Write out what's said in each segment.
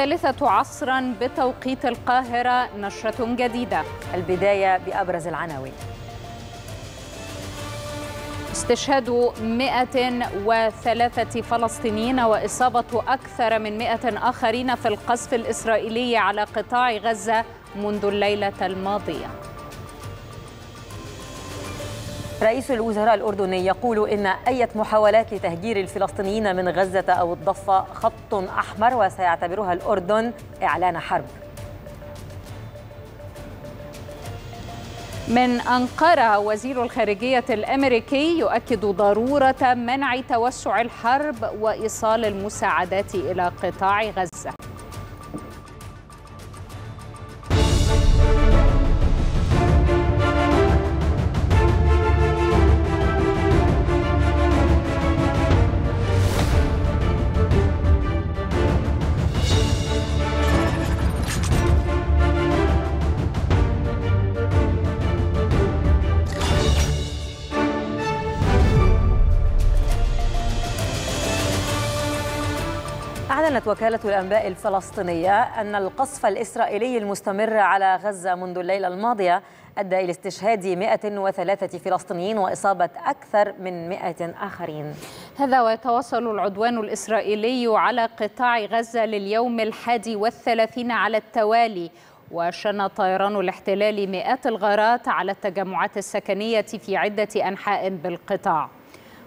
الثالثة عصرا بتوقيت القاهرة نشرة جديدة. البداية بأبرز العناوين. استشهاد 103 فلسطينيين وإصابة أكثر من 100 آخرين في القصف الإسرائيلي على قطاع غزة منذ الليلة الماضية. رئيس الوزراء الأردني يقول إن أي محاولات لتهجير الفلسطينيين من غزة أو الضفة خط أحمر وسيعتبرها الأردن إعلان حرب. من أنقرة وزير الخارجية الأمريكي يؤكد ضرورة منع توسع الحرب وإيصال المساعدات إلى قطاع غزة. أعلنت وكالة الأنباء الفلسطينية أن القصف الإسرائيلي المستمر على غزة منذ الليلة الماضية أدى إلى استشهاد 103 فلسطينيين وإصابة أكثر من 100 آخرين. هذا ويتواصل العدوان الإسرائيلي على قطاع غزة لليوم الحادي والثلاثين على التوالي وشن طيران الاحتلال مئات الغارات على التجمعات السكنية في عدة أنحاء بالقطاع.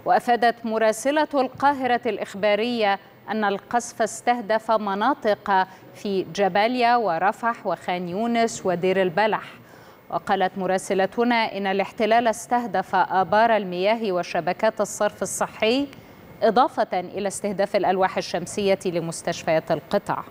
وأفادت مراسلة القاهرة الإخبارية أن القصف استهدف مناطق في جباليا ورفح وخان يونس ودير البلح. وقالت مراسلتنا إن الاحتلال استهدف آبار المياه وشبكات الصرف الصحي إضافة إلى استهداف الألواح الشمسية لمستشفيات القطاع.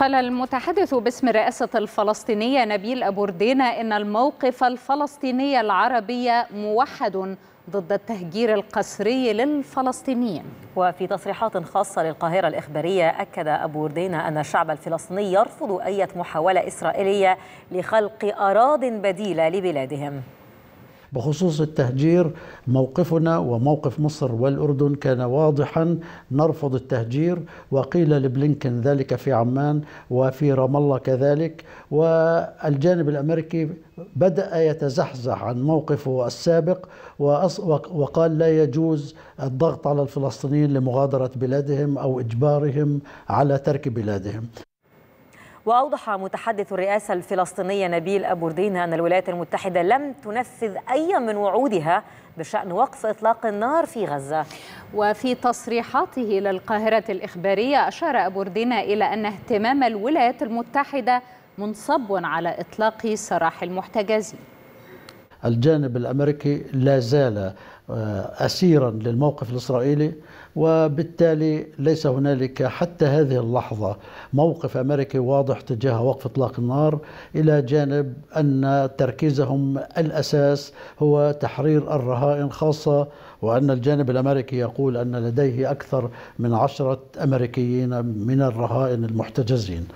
قال المتحدث باسم الرئاسة الفلسطينية نبيل أبوردينا إن الموقف الفلسطيني العربي موحد ضد التهجير القسري للفلسطينيين. وفي تصريحات خاصة للقاهرة الإخبارية أكد أبو وردينا أن الشعب الفلسطيني يرفض أي محاولة إسرائيلية لخلق أراض بديلة لبلادهم. بخصوص التهجير موقفنا وموقف مصر والأردن كان واضحا نرفض التهجير وقيل لبلينكن ذلك في عمان وفي رام الله كذلك. والجانب الأمريكي بدأ يتزحزح عن موقفه السابق وقال لا يجوز الضغط على الفلسطينيين لمغادرة بلادهم أو إجبارهم على ترك بلادهم. وأوضح متحدث الرئاسة الفلسطينية نبيل أبوردين أن الولايات المتحدة لم تنفذ أي من وعودها بشأن وقف إطلاق النار في غزة. وفي تصريحاته للقاهرة الإخبارية أشار أبوردين إلى أن اهتمام الولايات المتحدة منصب على إطلاق سراح المحتجزين. الجانب الأمريكي لا زال اسيرا للموقف الإسرائيلي وبالتالي ليس هنالك حتى هذه اللحظة موقف أمريكي واضح تجاه وقف إطلاق النار إلى جانب أن تركيزهم الأساس هو تحرير الرهائن خاصة وأن الجانب الأمريكي يقول أن لديه أكثر من عشرة أمريكيين من الرهائن المحتجزين.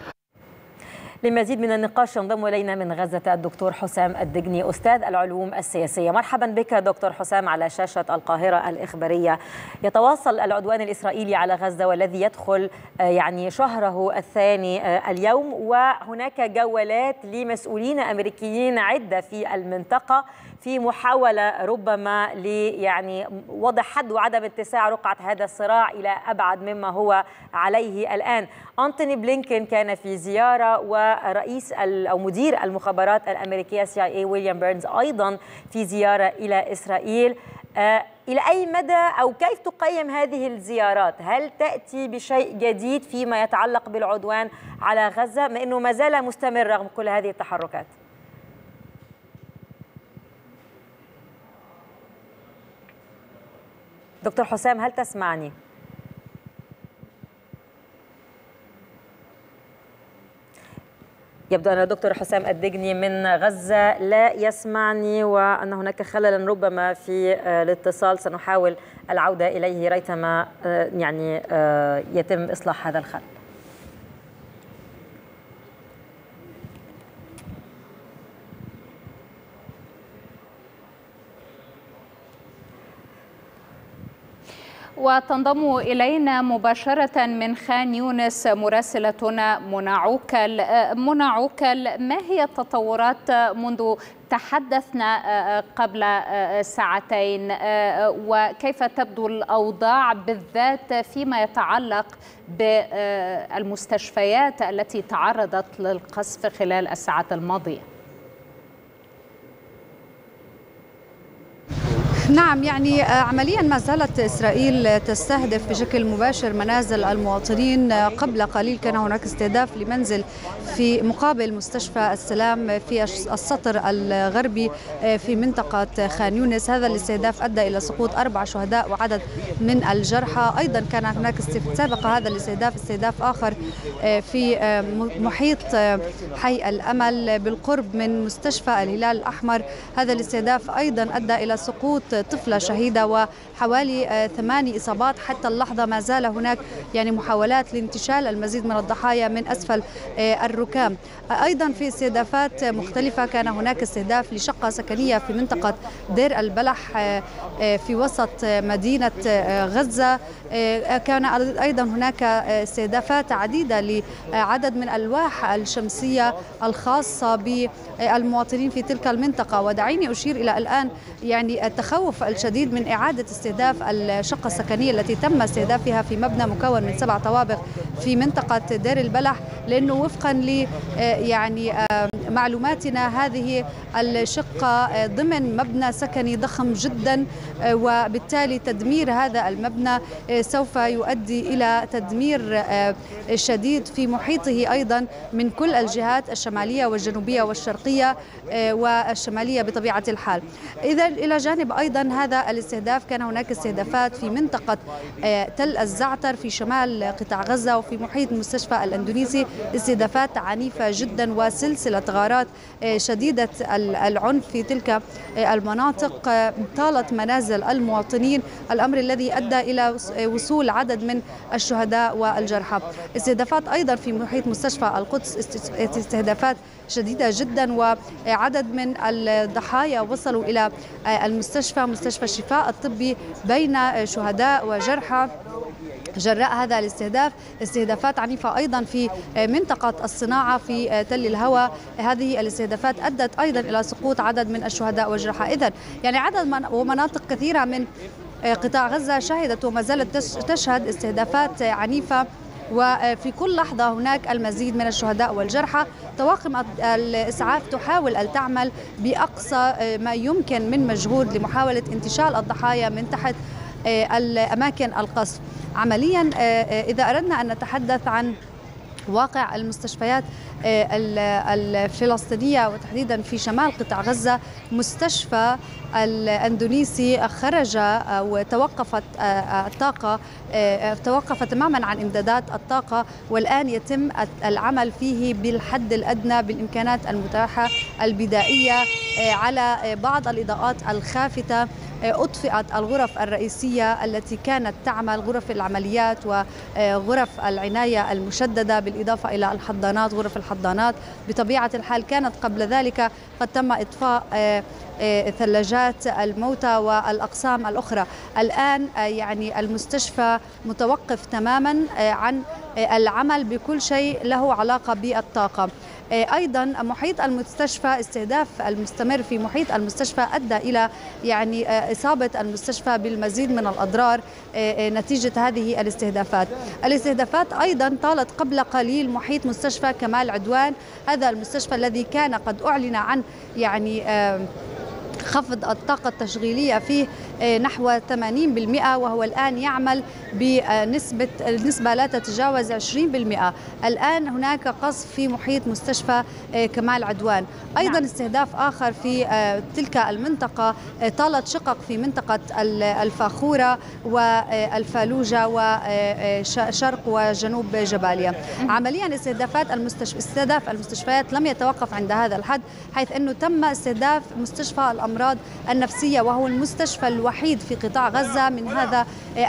لمزيد من النقاش ينضم إلينا من غزة الدكتور حسام الدجني أستاذ العلوم السياسية. مرحبا بك دكتور حسام على شاشة القاهرة الإخبارية. يتواصل العدوان الإسرائيلي على غزة والذي يدخل يعني شهره الثاني اليوم وهناك جولات لمسؤولين أمريكيين عدة في المنطقة. في محاولة ربما ل يعني وضع حد وعدم اتساع رقعة هذا الصراع إلى أبعد مما هو عليه الآن أنتوني بلينكين كان في زيارة ورئيس أو مدير المخابرات الأمريكية اي ويليام بيرنز أيضا في زيارة إلى إسرائيل إلى أي مدى أو كيف تقيم هذه الزيارات؟ هل تأتي بشيء جديد فيما يتعلق بالعدوان على غزة؟ ما أنه ما زال مستمر رغم كل هذه التحركات دكتور حسام هل تسمعني؟ يبدو أن الدكتور حسام الدجني من غزة لا يسمعني وأن هناك خللا ربما في الاتصال سنحاول العودة إليه ريثما يعني يتم إصلاح هذا الخلل وتنضم إلينا مباشرة من خان يونس مراسلتنا منى عوكل. منى عوكل ما هي التطورات منذ تحدثنا قبل ساعتين؟ وكيف تبدو الأوضاع بالذات فيما يتعلق بالمستشفيات التي تعرضت للقصف خلال الساعات الماضية؟ نعم يعني عمليا ما زالت إسرائيل تستهدف بشكل مباشر منازل المواطنين. قبل قليل كان هناك استهداف لمنزل في مقابل مستشفى السلام في السطر الغربي في منطقة خان يونس. هذا الاستهداف أدى إلى سقوط أربع شهداء وعدد من الجرحى. أيضا كان هناك سابق هذا الاستهداف استهداف آخر في محيط حي الأمل بالقرب من مستشفى الهلال الأحمر. هذا الاستهداف أيضا أدى إلى سقوط طفلة شهيدة وحوالي ثماني إصابات حتى اللحظة ما زال هناك يعني محاولات لانتشال المزيد من الضحايا من أسفل الركام. أيضا في استهدافات مختلفة كان هناك استهداف لشقة سكنية في منطقة دير البلح في وسط مدينة غزة. كان أيضا هناك استهدافات عديدة لعدد من الألواح الشمسية الخاصة بالمواطنين في تلك المنطقة. ودعيني أشير إلى الآن يعني التخوف الشديد من إعادة استهداف الشقة السكنية التي تم استهدافها في مبنى مكون من سبع طوابق في منطقة دير البلح لأنه وفقا ل يعني معلوماتنا. هذه الشقة ضمن مبنى سكني ضخم جدا وبالتالي تدمير هذا المبنى سوف يؤدي إلى تدمير شديد في محيطه أيضا من كل الجهات الشمالية والجنوبية والشرقية والشمالية بطبيعة الحال. إذا إلى جانب أيضا هذا الاستهداف كان هناك استهدافات في منطقة تل الزعتر في شمال قطاع غزة وفي محيط المستشفى الأندونيسي استهدافات عنيفة جدا وسلسلة غارات شديدة العنف في تلك المناطق. طالت منازل المواطنين. الأمر الذي أدى إلى وصول عدد من الشهداء والجرحى. استهدافات أيضا في محيط مستشفى القدس. استهدافات شديدة جدا وعدد من الضحايا وصلوا إلى المستشفى مستشفى الشفاء الطبي بين شهداء وجرحى. جراء هذا الاستهداف استهدافات عنيفة أيضا في منطقة الصناعة في تل الهوى. هذه الاستهدافات أدت أيضا إلى سقوط عدد من الشهداء والجرحى. إذن يعني عدد ومناطق كثيرة من قطاع غزة شهدت وما زالت تشهد استهدافات عنيفة. وفي كل لحظة هناك المزيد من الشهداء والجرحى. طواقم الإسعاف تحاول أن تعمل بأقصى ما يمكن من مجهود لمحاولة انتشال الضحايا من تحت الأماكن القصف. عمليا إذا أردنا أن نتحدث عن واقع المستشفيات الفلسطينية وتحديدا في شمال قطاع غزة مستشفى الأندونيسي خرج وتوقفت الطاقة توقف تماما عن إمدادات الطاقة والآن يتم العمل فيه بالحد الأدنى بالإمكانات المتاحة البدائية على بعض الإضاءات الخافتة. أطفئت الغرف الرئيسية التي كانت تعمل غرف العمليات وغرف العناية المشددة بالإضافة إلى الحضانات غرف الحضانات. بطبيعة الحال كانت قبل ذلك قد تم إطفاء ثلاجات الموتى والأقسام الأخرى. الآن يعني المستشفى متوقف تماما عن العمل بكل شيء له علاقة بالطاقة. أيضا محيط المستشفى استهداف المستمر في محيط المستشفى أدى إلى يعني إصابة المستشفى بالمزيد من الأضرار نتيجة هذه الاستهدافات. الاستهدافات أيضا طالت قبل قليل محيط مستشفى كمال عدوان. هذا المستشفى الذي كان قد أعلن عن يعني خفض الطاقة التشغيلية فيه نحو 80% وهو الآن يعمل بنسبة النسبة لا تتجاوز 20% الآن هناك قصف في محيط مستشفى كمال عدوان. أيضا نعم. استهداف آخر في تلك المنطقة طالت شقق في منطقة الفاخورة والفالوجة وشرق وجنوب جباليا. عمليا استهدافات المستشفى استهداف المستشفيات لم يتوقف عند هذا الحد حيث أنه تم استهداف مستشفى الأمراض النفسية وهو المستشفى الوحيد في قطاع غزة من هذا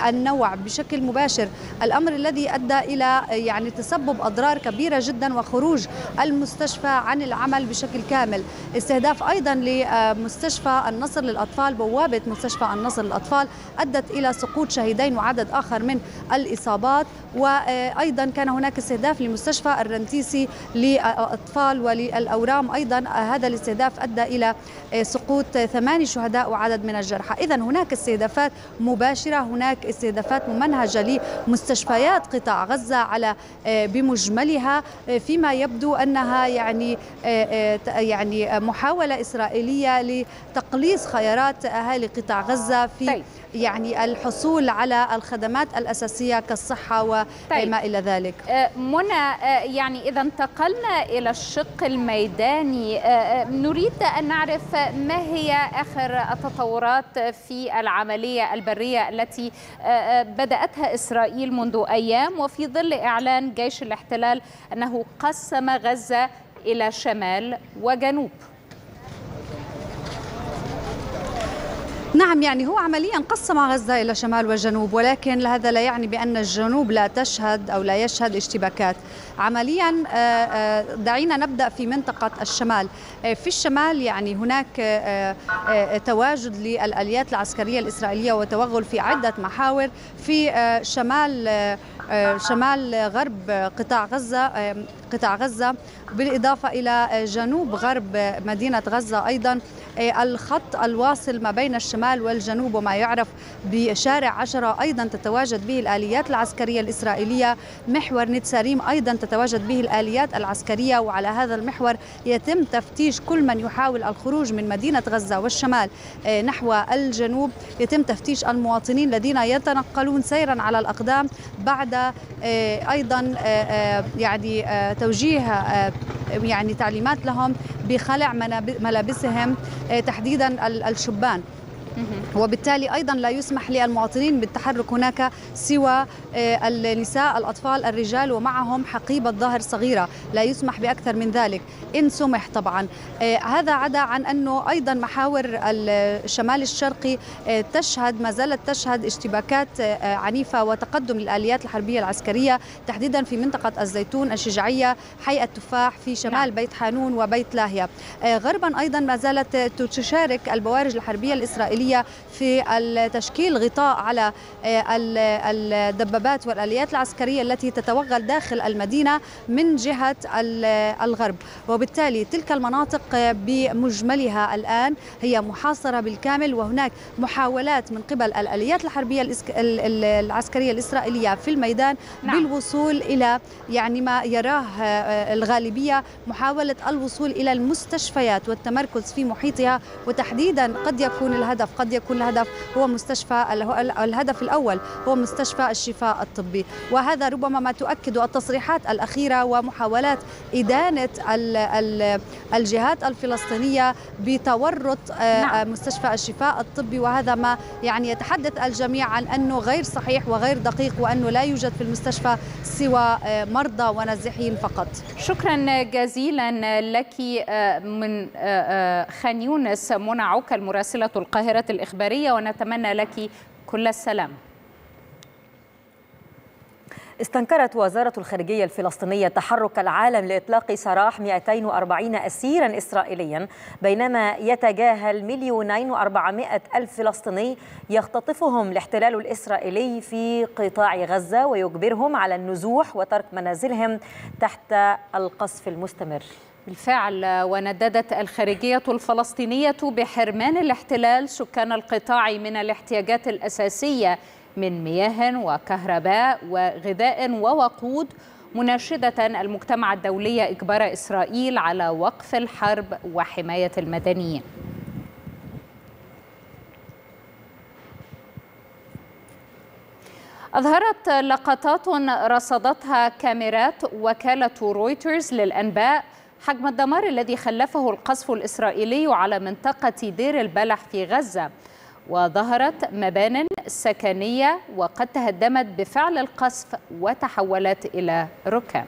النوع بشكل مباشر. الأمر الذي أدى إلى يعني تسبب أضرار كبيرة جدا وخروج المستشفى عن العمل بشكل كامل. استهداف أيضا لمستشفى النصر للأطفال بوابة مستشفى النصر للأطفال أدت إلى سقوط شهيدين وعدد آخر من الإصابات. وأيضا كان هناك استهداف لمستشفى الرنتيسي للأطفال وللأورام. أيضا هذا الاستهداف أدى إلى سقوط ثماني شهداء وعدد من الجرحى. إذا هناك استهدافات مباشرة هناك استهدافات ممنهجة لمستشفيات قطاع غزة على بمجملها فيما يبدو أنها يعني يعني محاولة إسرائيلية لتقليص خيارات أهالي قطاع غزة في طيب. يعني الحصول على الخدمات الأساسية كالصحة وما طيب. إلى ذلك منى يعني إذا انتقلنا إلى الشق الميداني نريد أن نعرف ما هي آخر التطورات في العملية البرية التي بدأتها إسرائيل منذ أيام وفي ظل إعلان جيش الاحتلال أنه قسم غزة إلى شمال وجنوب نعم يعني هو عمليا قسم غزة إلى شمال وجنوب ولكن هذا لا يعني بأن الجنوب لا تشهد أو لا يشهد اشتباكات. عمليا دعينا نبدأ في منطقة الشمال. في الشمال يعني هناك تواجد للآليات العسكرية الإسرائيلية وتوغل في عدة محاور. في شمال شمال غرب قطاع غزة قطاع غزة بالإضافة إلى جنوب غرب مدينة غزة أيضا. الخط الواصل ما بين الشمال والجنوب وما يعرف بشارع عشرة أيضا تتواجد به الآليات العسكرية الإسرائيلية. محور نتساريم أيضا تتواجد به الآليات العسكرية وعلى هذا المحور يتم تفتيش كل من يحاول الخروج من مدينة غزة والشمال. نحو الجنوب يتم تفتيش المواطنين الذين يتنقلون سيرا على الأقدام بعد أيضا يعني توجيه يعني تعليمات لهم بخلع ملابسهم تحديدا الشبان. وبالتالي أيضا لا يسمح للمواطنين بالتحرك هناك سوى النساء الأطفال الرجال ومعهم حقيبة ظاهر صغيرة. لا يسمح بأكثر من ذلك. إن سمح طبعا. هذا عدا عن أنه أيضا محاور الشمال الشرقي تشهد ما زالت تشهد اشتباكات عنيفة وتقدم للآليات الحربية العسكرية تحديدا في منطقة الزيتون الشجاعية حي التفاح في شمال نعم. بيت حانون وبيت لاهيا. غربا أيضا ما زالت تشارك البوارج الحربية الإسرائيلية في تشكيل غطاء على الدبابات والآليات العسكرية التي تتوغل داخل المدينة من جهة الغرب وبالتالي تلك المناطق بمجملها الآن هي محاصرة بالكامل وهناك محاولات من قبل الآليات الحربية العسكرية الإسرائيلية في الميدان نعم. بالوصول إلى يعني ما يراه الغالبية محاولة الوصول إلى المستشفيات والتمركز في محيطها وتحديدا قد يكون الهدف قد يكون الهدف هو مستشفى الهدف الأول هو مستشفى الشفاء الطبي. وهذا ربما ما تؤكد التصريحات الأخيرة ومحاولات إدانة الجهات الفلسطينية بتورط نعم. مستشفى الشفاء الطبي. وهذا ما يعني يتحدث الجميع عن أنه غير صحيح وغير دقيق وأنه لا يوجد في المستشفى سوى مرضى ونازحين فقط. شكرا جزيلا لك من خان يونس منى عكا المراسلة القاهرة الإخبارية ونتمنى لك كل السلام. استنكرت وزارة الخارجية الفلسطينية تحرك العالم لإطلاق سراح 240 أسيرا إسرائيليا بينما يتجاهل مليونين وأربعمائة ألف فلسطيني يختطفهم الاحتلال الإسرائيلي في قطاع غزة ويجبرهم على النزوح وترك منازلهم تحت القصف المستمر. بالفعل ونددت الخارجية الفلسطينية بحرمان الاحتلال سكان القطاع من الاحتياجات الأساسية من مياه وكهرباء وغذاء ووقود مناشدة المجتمع الدولي إجبار إسرائيل على وقف الحرب وحماية المدنيين. أظهرت لقطات رصدتها كاميرات وكالة رويترز للأنباء حجم الدمار الذي خلفه القصف الإسرائيلي على منطقة دير البلح في غزة. وظهرت مبان سكنية وقد تهدمت بفعل القصف وتحولت إلى ركام.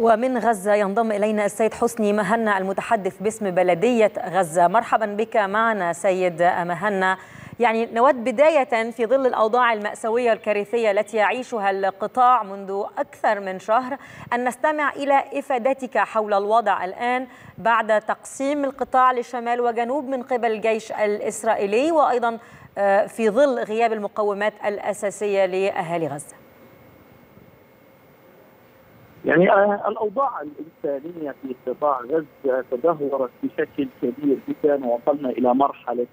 ومن غزة ينضم إلينا السيد حسني مهنا المتحدث باسم بلدية غزة. مرحبا بك معنا سيد مهنا. يعني نود بداية في ظل الأوضاع المأساوية الكارثية التي يعيشها القطاع منذ أكثر من شهر أن نستمع إلى إفادتك حول الوضع الآن بعد تقسيم القطاع لشمال وجنوب من قبل الجيش الإسرائيلي وأيضا في ظل غياب المقومات الأساسية لأهالي غزة. يعني الأوضاع الإنسانية في قطاع غزة تدهورت بشكل كبير جدا ووصلنا إلى مرحلة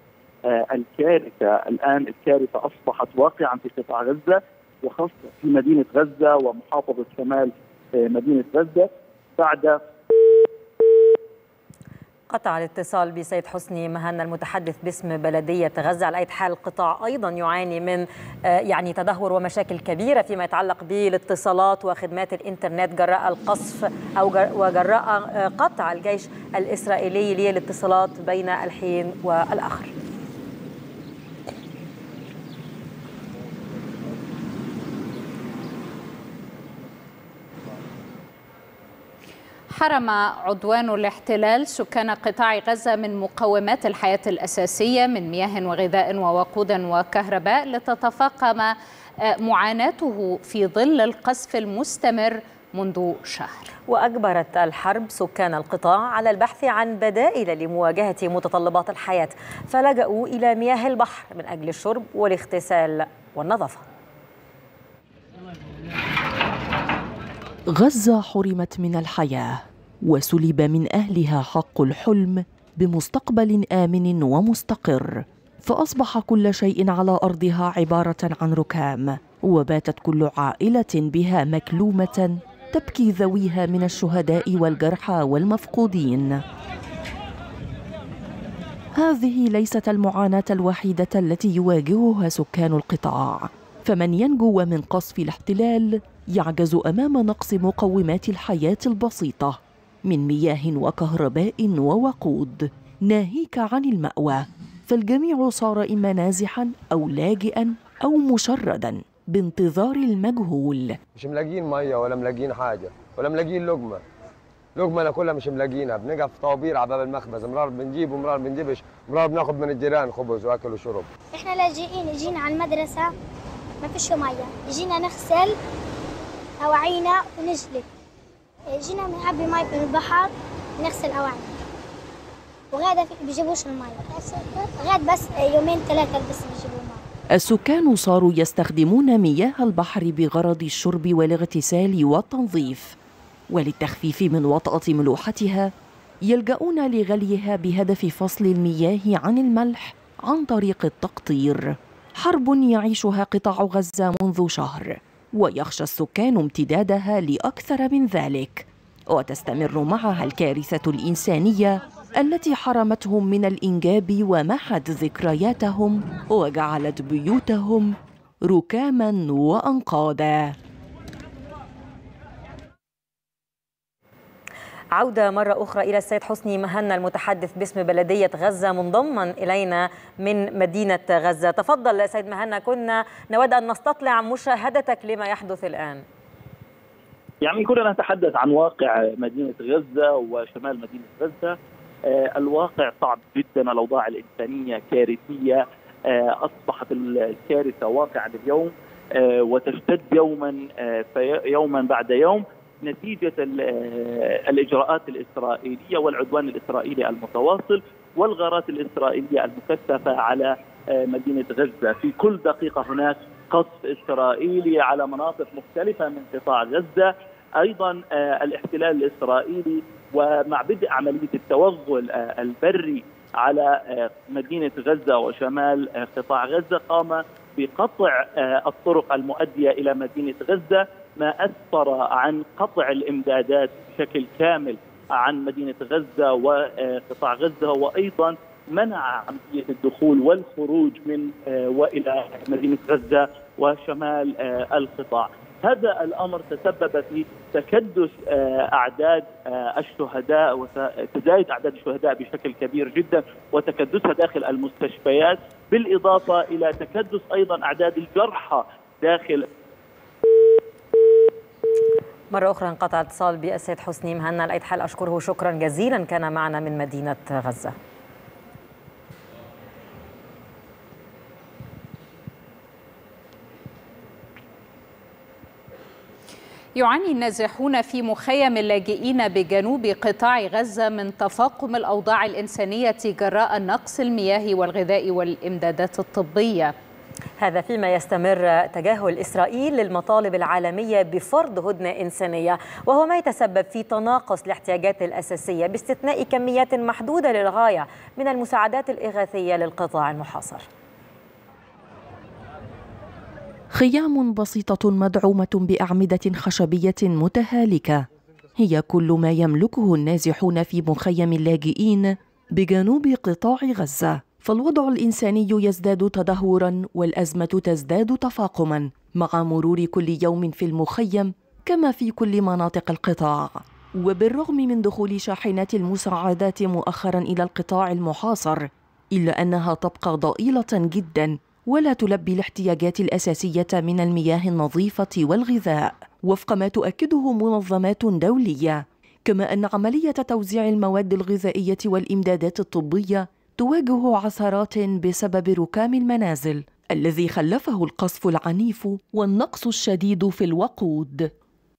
الكارثة، الآن الكارثة أصبحت واقعا في قطاع غزة وخاصة في مدينة غزة ومحافظة شمال مدينة غزة بعد قطع الاتصال بسيد حسني مهنا المتحدث باسم بلدية غزة. على أي حال القطاع أيضا يعاني من يعني تدهور ومشاكل كبيرة فيما يتعلق بالاتصالات وخدمات الإنترنت جراء القصف أو وجراء قطع الجيش الإسرائيلي للاتصالات بين الحين والآخر. حرم عدوان الاحتلال سكان قطاع غزة من مقومات الحياة الأساسية من مياه وغذاء ووقود وكهرباء لتتفاقم معاناته في ظل القصف المستمر منذ شهر. وأجبرت الحرب سكان القطاع على البحث عن بدائل لمواجهة متطلبات الحياة فلجأوا إلى مياه البحر من أجل الشرب والاغتسال والنظافة. غزة حرمت من الحياة. وسلب من أهلها حق الحلم بمستقبل آمن ومستقر فأصبح كل شيء على أرضها عبارة عن ركام وباتت كل عائلة بها مكلومة تبكي ذويها من الشهداء والجرحى والمفقودين. هذه ليست المعاناة الوحيدة التي يواجهها سكان القطاع فمن ينجو من قصف الاحتلال يعجز أمام نقص مقومات الحياة البسيطة. من مياه وكهرباء ووقود ناهيك عن المأوى فالجميع صار إما نازحا أو لاجئا أو مشردا بانتظار المجهول. مش ملاقيين مية ولا ملاقيين حاجة ولا ملاقيين لقمة. لقمة ناكلها مش ملاقيينها بنقف في طوابير على باب المخبز مرار بنجيب ومرار بنجيبش مرار بناخذ من الجيران خبز وأكل وشرب. إحنا لاجئين جينا على المدرسة ما فيش مية جينا نغسل أواعينا ونجلد جينا بنعبي مي من البحر نغسل أواعينا وغادا بيجيبوش المي غاد بس يومين ثلاثة بس بيجيبوا مي السكان صاروا يستخدمون مياه البحر بغرض الشرب والاغتسال والتنظيف. وللتخفيف من وطأة ملوحتها يلجؤون لغليها بهدف فصل المياه عن الملح عن طريق التقطير. حرب يعيشها قطاع غزة منذ شهر. ويخشى السكان امتدادها لأكثر من ذلك. وتستمر معها الكارثة الإنسانية التي حرمتهم من الإنجاب ومحت ذكرياتهم وجعلت بيوتهم ركاما وانقاضا. عودة مرة أخرى إلى السيد حسني مهنا المتحدث باسم بلدية غزة منضما إلينا من مدينة غزة. تفضل سيد مهنا كنا نود أن نستطلع مشاهدتك لما يحدث الآن. يعني كنا نتحدث عن واقع مدينة غزة وشمال مدينة غزة. آه الواقع صعب جدا الأوضاع الإنسانية كارثية. آه أصبحت الكارثة واقعا اليوم. آه وتشتد يوما يوما بعد يوم. نتيجة الإجراءات الإسرائيلية والعدوان الإسرائيلي المتواصل والغارات الإسرائيلية المكثفة على مدينة غزة. في كل دقيقة هناك قصف إسرائيلي على مناطق مختلفة من قطاع غزة. أيضا الاحتلال الإسرائيلي ومع بدء عملية التوغل البري على مدينة غزة وشمال قطاع غزة قام بقطع الطرق المؤدية إلى مدينة غزة. ما أسفر عن قطع الإمدادات بشكل كامل عن مدينة غزة وقطاع غزة وأيضا منع عملية الدخول والخروج من وإلى مدينة غزة وشمال القطاع. هذا الأمر تسبب في تكدس أعداد الشهداء وتزايد أعداد الشهداء بشكل كبير جدا وتكدسها داخل المستشفيات بالإضافة إلى تكدس أيضا أعداد الجرحى داخل مرة أخرى انقطع اتصال بالسيد حسني مهنا. الأيد حال أشكره. شكرا جزيلا. كان معنا من مدينة غزة. يعاني النازحون في مخيم اللاجئين بجنوب قطاع غزة من تفاقم الأوضاع الإنسانية جراء نقص المياه والغذاء والإمدادات الطبية. هذا فيما يستمر تجاهل إسرائيل للمطالب العالمية بفرض هدنة إنسانية وهو ما يتسبب في تناقص الاحتياجات الأساسية باستثناء كميات محدودة للغاية من المساعدات الإغاثية للقطاع المحاصر. خيام بسيطة مدعومة بأعمدة خشبية متهالكة. هي كل ما يملكه النازحون في مخيم اللاجئين بجنوب قطاع غزة. فالوضع الإنساني يزداد تدهورا والأزمة تزداد تفاقما مع مرور كل يوم في المخيم كما في كل مناطق القطاع. وبالرغم من دخول شاحنات المساعدات مؤخرا إلى القطاع المحاصر إلا أنها تبقى ضئيلة جدا ولا تلبي الاحتياجات الأساسية من المياه النظيفة والغذاء. وفق ما تؤكده منظمات دولية كما أن عملية توزيع المواد الغذائية والإمدادات الطبية تواجه عثرات بسبب ركام المنازل الذي خلفه القصف العنيف والنقص الشديد في الوقود.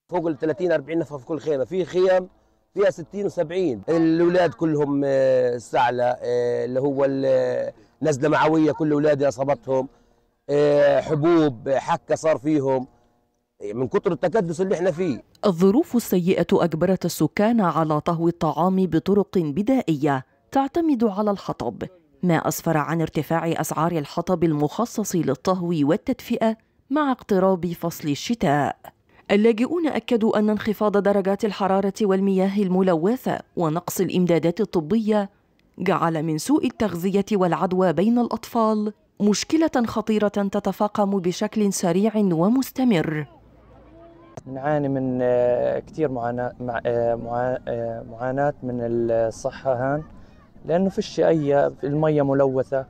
فوق ال 30 40 نفر في كل خيمة. في خيم فيها 60 و70 الأولاد كلهم السعلة اللي هو نزلة معوية. كل أولادي أصابتهم حبوب حكة صار فيهم. من كثر التكدس اللي إحنا فيه. الظروف السيئة أجبرت السكان على طهو الطعام بطرق بدائية. تعتمد على الحطب ما أسفر عن ارتفاع أسعار الحطب المخصص للطهو والتدفئة مع اقتراب فصل الشتاء. اللاجئون أكدوا أن انخفاض درجات الحرارة والمياه الملوثة ونقص الإمدادات الطبية جعل من سوء التغذية والعدوى بين الأطفال مشكلة خطيرة تتفاقم بشكل سريع ومستمر. نعاني من كثير معاناة معاناة من الصحة هان. لأنه فيش أي المية ملوثة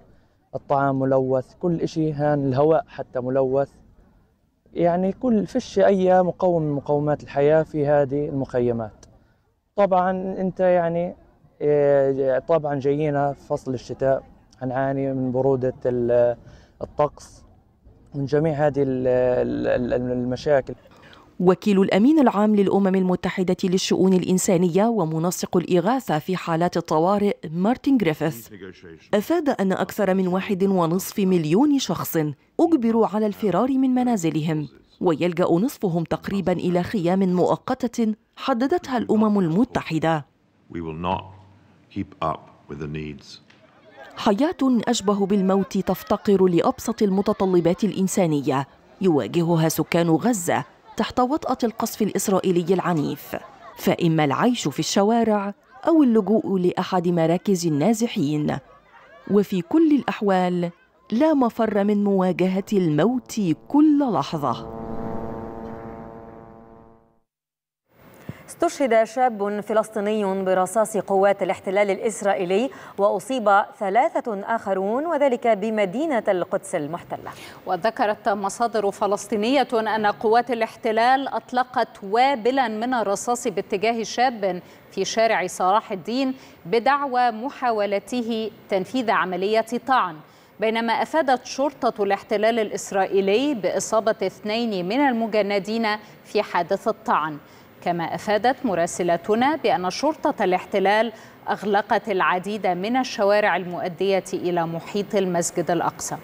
الطعام ملوث كل إشي هان الهواء حتى ملوث. يعني كل فيش أي مقوم من مقومات الحياة في هذه المخيمات. طبعا أنت يعني طبعا جايين فصل الشتاء هنعاني من برودة الطقس من جميع هذه المشاكل. وكيل الأمين العام للأمم المتحدة للشؤون الإنسانية ومنسق الإغاثة في حالات الطوارئ مارتن جريفيث أفاد أن أكثر من واحد ونصف مليون شخص أجبروا على الفرار من منازلهم ويلجأ نصفهم تقريبا إلى خيام مؤقتة حددتها الأمم المتحدة. حياة أشبه بالموت تفتقر لأبسط المتطلبات الإنسانية يواجهها سكان غزة تحت وطأة القصف الإسرائيلي العنيف فإما العيش في الشوارع أو اللجوء لأحد مراكز النازحين. وفي كل الأحوال لا مفر من مواجهة الموت كل لحظة. استشهد شاب فلسطيني برصاص قوات الاحتلال الإسرائيلي وأصيب ثلاثة آخرون وذلك بمدينة القدس المحتلة. وذكرت مصادر فلسطينية أن قوات الاحتلال أطلقت وابلا من الرصاص باتجاه شاب في شارع صلاح الدين بدعوى محاولته تنفيذ عملية طعن. بينما أفادت شرطة الاحتلال الإسرائيلي بإصابة اثنين من المجندين في حادث الطعن. كما أفادت مراسلتنا بأن شرطة الاحتلال أغلقت العديد من الشوارع المؤدية إلى محيط المسجد الأقصى.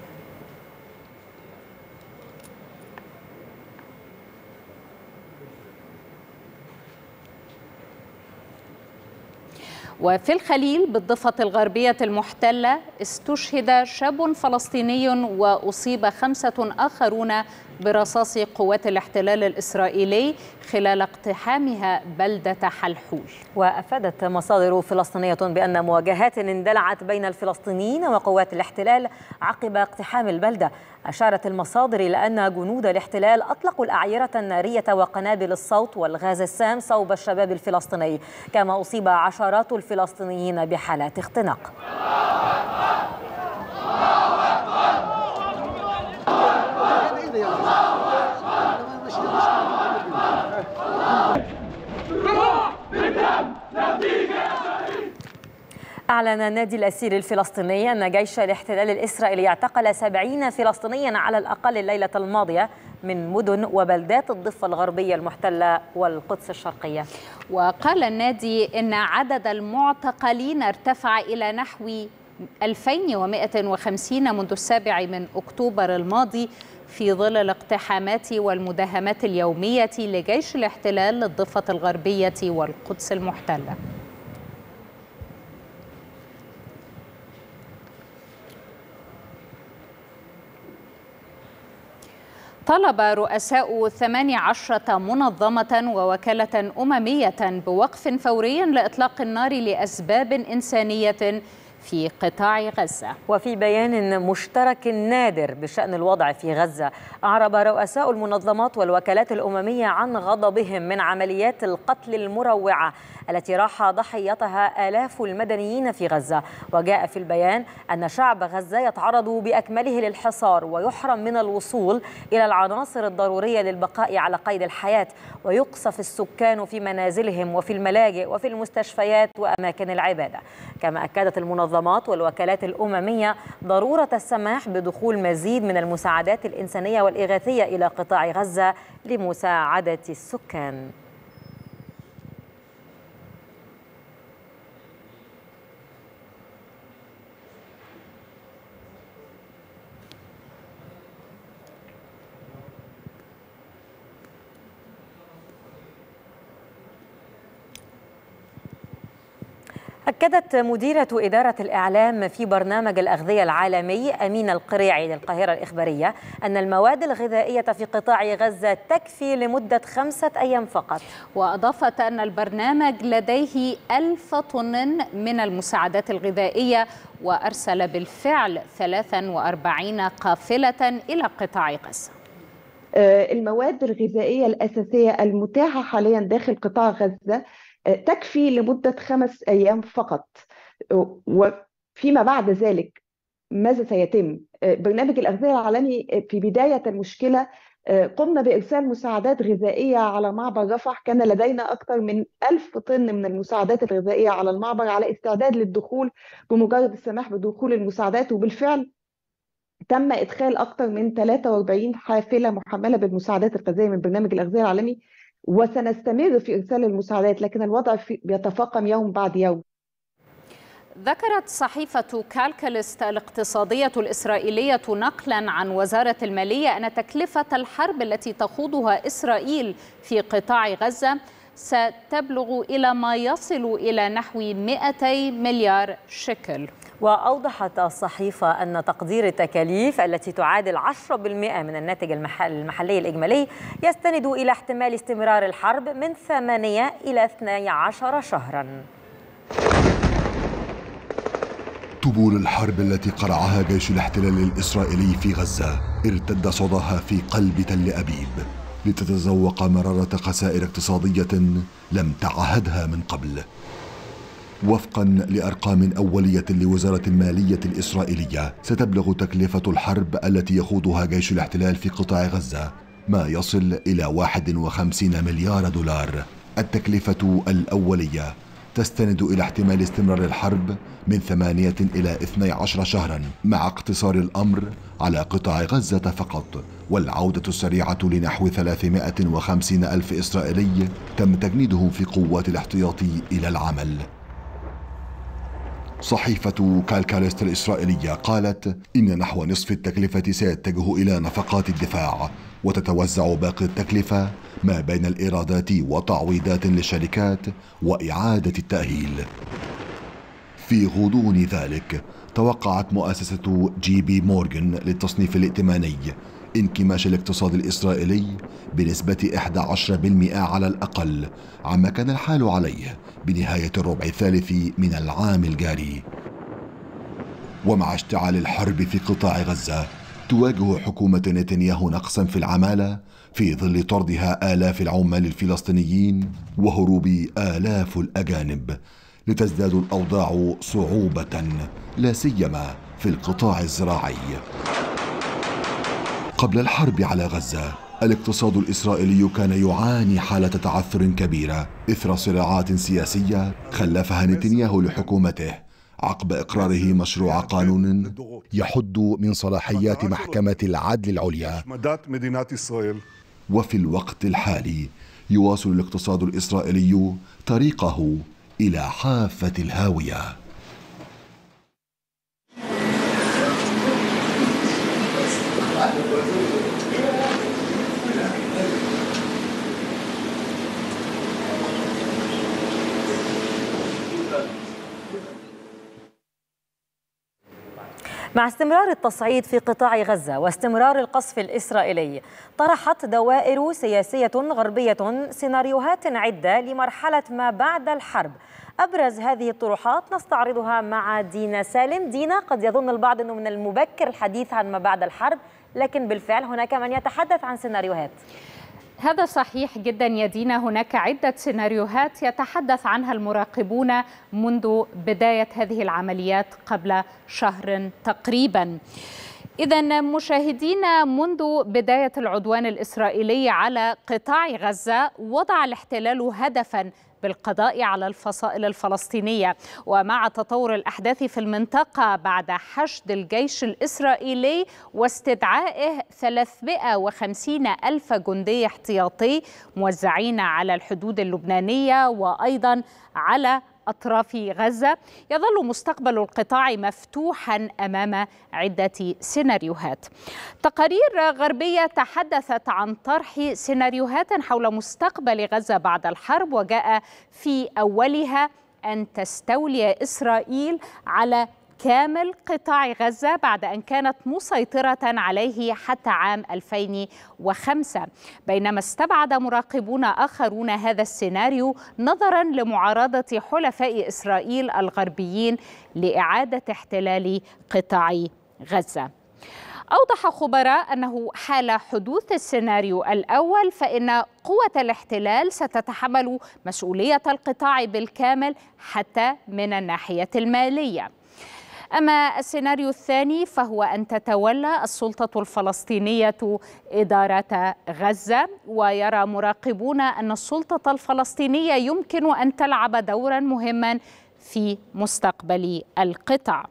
وفي الخليل بالضفة الغربية المحتلة استشهد شاب فلسطيني وأصيب خمسة آخرون برصاص قوات الاحتلال الإسرائيلي خلال اقتحامها بلدة حلحول. وأفادت مصادر فلسطينية بأن مواجهات اندلعت بين الفلسطينيين وقوات الاحتلال عقب اقتحام البلدة. أشارت المصادر إلى أن جنود الاحتلال أطلقوا الأعيرة النارية وقنابل الصوت والغاز السام صوب الشباب الفلسطيني كما أصيب عشرات الفلسطينيين بحالات اختناق. أعلن نادي الأسير الفلسطيني أن جيش الاحتلال الإسرائيلي اعتقل سبعين فلسطينيا على الأقل الليلة الماضية من مدن وبلدات الضفة الغربية المحتلة والقدس الشرقية. وقال النادي إن عدد المعتقلين ارتفع إلى نحو 2150 منذ السابع من أكتوبر الماضي في ظل الاقتحامات والمداهمات اليومية لجيش الاحتلال للضفة الغربية والقدس المحتلة. طلب رؤساء 18 منظمة ووكالة أممية بوقف فوري لإطلاق النار لأسباب إنسانية في قطاع غزة. وفي بيان مشترك نادر بشأن الوضع في غزة أعرب رؤساء المنظمات والوكالات الأممية عن غضبهم من عمليات القتل المروعة التي راح ضحيتها آلاف المدنيين في غزة. وجاء في البيان أن شعب غزة يتعرض بأكمله للحصار ويحرم من الوصول إلى العناصر الضرورية للبقاء على قيد الحياة. ويقصف السكان في منازلهم وفي الملاجئ وفي المستشفيات وأماكن العبادة. كما أكدت المنظمات والوكالات الأممية ضرورة السماح بدخول مزيد من المساعدات الإنسانية والإغاثية إلى قطاع غزة لمساعدة السكان. أكدت مديرة إدارة الإعلام في برنامج الأغذية العالمي أمين القريعي للقاهرة الإخبارية أن المواد الغذائية في قطاع غزة تكفي لمدة خمسة أيام فقط. وأضافت أن البرنامج لديه ألف طن من المساعدات الغذائية وأرسل بالفعل 43 قافلة إلى قطاع غزة. المواد الغذائية الأساسية المتاحة حاليا داخل قطاع غزة تكفي لمدة خمس أيام فقط. وفيما بعد ذلك ماذا سيتم؟ برنامج الأغذية العالمي في بداية المشكلة قمنا بإرسال مساعدات غذائية على معبر رفح. كان لدينا أكثر من ألف طن من المساعدات الغذائية على المعبر على استعداد للدخول بمجرد السماح بدخول المساعدات. وبالفعل تم إدخال أكثر من 43 حافلة محملة بالمساعدات الغذائية من برنامج الأغذية العالمي. وسنستمر في إرسال المساعدات لكن الوضع بيتفاقم يوم بعد يوم. ذكرت صحيفة كالكاليست الاقتصادية الإسرائيلية نقلا عن وزارة المالية أن تكلفة الحرب التي تخوضها إسرائيل في قطاع غزة ستبلغ إلى ما يصل إلى نحو 200 مليار شكل وأوضحت الصحيفة أن تقدير التكاليف التي تعادل 10% من الناتج المحل المحلي الإجمالي يستند إلى احتمال استمرار الحرب من 8 إلى 12 شهراً. طبول الحرب التي قرعها جيش الاحتلال الإسرائيلي في غزة ارتد صداها في قلب تل أبيب لتتذوق مرارة خسائر اقتصادية لم تعهدها من قبل. وفقا لأرقام أولية لوزارة المالية الإسرائيلية ستبلغ تكلفة الحرب التي يخوضها جيش الاحتلال في قطاع غزة ما يصل إلى 51 مليار دولار. التكلفة الأولية تستند إلى احتمال استمرار الحرب من ثمانية إلى اثني عشر شهرا مع اقتصار الأمر على قطاع غزة فقط. والعودة السريعة لنحو 350 ألف إسرائيلي تم تجنيدهم في قوات الاحتياط إلى العمل. صحيفة كالكاليست الإسرائيلية قالت إن نحو نصف التكلفة سيتجه إلى نفقات الدفاع وتتوزع باقي التكلفة ما بين الإيرادات وتعويضات للشركات وإعادة التأهيل. في غضون ذلك توقعت مؤسسة جي بي مورغان للتصنيف الائتماني انكماش الاقتصاد الإسرائيلي بنسبة 11% على الأقل عما كان الحال عليه بنهاية الربع الثالث من العام الجاري. ومع اشتعال الحرب في قطاع غزة تواجه حكومة نتنياهو نقصا في العمالة في ظل طردها آلاف العمال الفلسطينيين وهروب آلاف الأجانب لتزداد الأوضاع صعوبة لا سيما في القطاع الزراعي. قبل الحرب على غزة الاقتصاد الإسرائيلي كان يعاني حالة تعثر كبيرة إثر صراعات سياسية خلفها نتنياهو لحكومته. عقب إقراره مشروع قانون يحد من صلاحيات محكمة العدل العليا. وفي الوقت الحالي يواصل الاقتصاد الإسرائيلي طريقه إلى حافة الهاوية. مع استمرار التصعيد في قطاع غزة واستمرار القصف الإسرائيلي طرحت دوائر سياسية غربية سيناريوهات عدة لمرحلة ما بعد الحرب. أبرز هذه الطروحات نستعرضها مع دينا سالم. دينا قد يظن البعض أنه من المبكر الحديث عن ما بعد الحرب لكن بالفعل هناك من يتحدث عن سيناريوهات. هذا صحيح جدا يا دينا. هناك عدة سيناريوهات يتحدث عنها المراقبون منذ بداية هذه العمليات قبل شهر تقريبا. إذا مشاهدينا منذ بداية العدوان الإسرائيلي على قطاع غزة وضع الاحتلال هدفا بالقضاء على الفصائل الفلسطينية ومع تطور الأحداث في المنطقة بعد حشد الجيش الإسرائيلي واستدعائه 350 ألف جندي احتياطي موزعين على الحدود اللبنانية وأيضا على أطراف غزة يظل مستقبل القطاع مفتوحا أمام عدة سيناريوهات. تقارير غربية تحدثت عن طرح سيناريوهات حول مستقبل غزة بعد الحرب وجاء في أولها أن تستولي إسرائيل على كامل قطاع غزة بعد أن كانت مسيطرة عليه حتى عام 2005 بينما استبعد مراقبون آخرون هذا السيناريو نظرا لمعارضة حلفاء إسرائيل الغربيين لإعادة احتلال قطاع غزة. أوضح خبراء أنه حال حدوث السيناريو الأول فإن قوة الاحتلال ستتحمل مسؤولية القطاع بالكامل حتى من الناحية المالية. أما السيناريو الثاني فهو أن تتولى السلطة الفلسطينية إدارة غزة ويرى مراقبون أن السلطة الفلسطينية يمكن أن تلعب دورا مهما في مستقبل القطاع.